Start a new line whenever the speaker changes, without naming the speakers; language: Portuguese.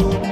Brasil.